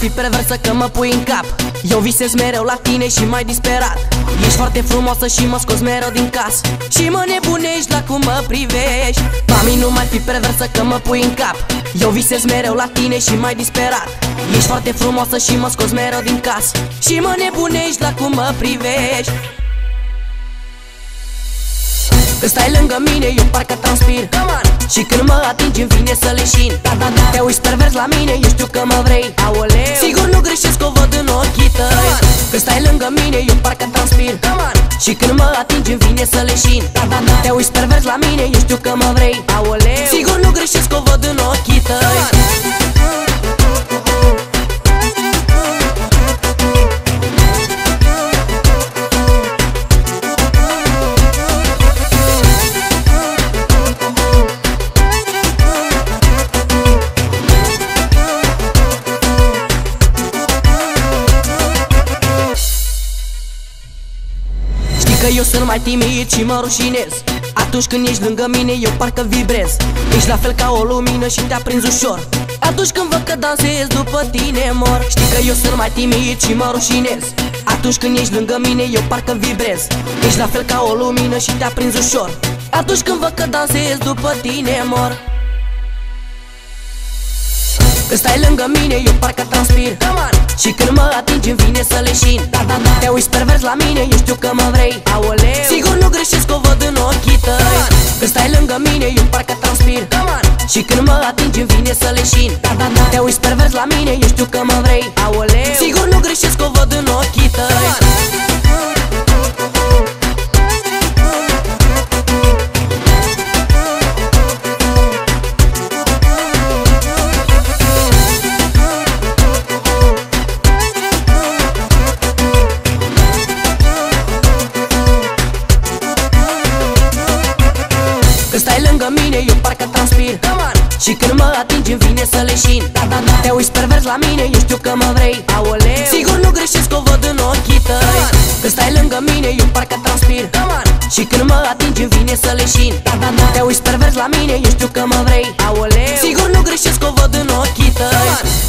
fi perversă că mă pui în cap. Eu visez mereu la tine și mai disperat. Ești foarte frumoasă și mă scos mereu din casă Și mă nebunești la cum mă privești. Mami, nu mai fi perversă că mă pui în cap. Eu visez mereu la tine și mai disperat. Ești foarte frumoasă și mă scos mereu din casă Și mă nebunești la cum mă privești. Când stai lângă mine, eu parcă transpir. Come on. Și când mă atingi, îmi vine să leșin. Da, da, da. Te uiți pervers la mine, eu știu că mă vrei Aoleu. Sigur nu greșesc, o văd în ochii tăi Când stai lângă mine, eu parcă transpir Come on. Și când mă atingi, îmi vine să leșin da, da, da. Te uiți pervers la mine, eu știu că mă vrei Aoleu. Sigur nu greșesc, o văd în ochii tăi că eu sunt mai timid și mă rușinez. Atunci când ești lângă mine eu parcă vibrez. Ești la fel ca o lumină și te aprins ușor. Atunci când văd că dansez după tine mor. Știi că eu sunt mai timid și mă rușinez. Atunci când ești lângă mine eu parcă vibrez. Ești la fel ca o lumină și te aprins ușor. Atunci când văd că dansez după tine mor când stai lângă mine, eu parcă transpir. Și când mă atingi, îmi vine să leșin da, da, da. Te uiți pervers la mine, eu știu că mă vrei. Aoleu. Sigur nu greșesc, o văd în ochii tăi. Când stai lângă mine, eu parcă transpir. Și când mă atingi, îmi vine să leșin da, da, da. Te uiți pervers la mine, eu știu că mă vrei. Aoleu. Sigur nu greșesc, Când stai lângă mine, eu parcă transpir. Și când mă atingi, îmi vine să leșin da, da, da. Te uiți pervers la mine, eu știu că mă vrei. Aoleu. Sigur nu greșesc, o văd în ochii tăi. Când stai lângă mine, eu parcă transpir. Și când mă atingi, îmi vine să leșin da, da, da. Te uiți pervers la mine, eu știu că mă vrei. Aoleu. Sigur nu greșesc, o văd în ochii tăi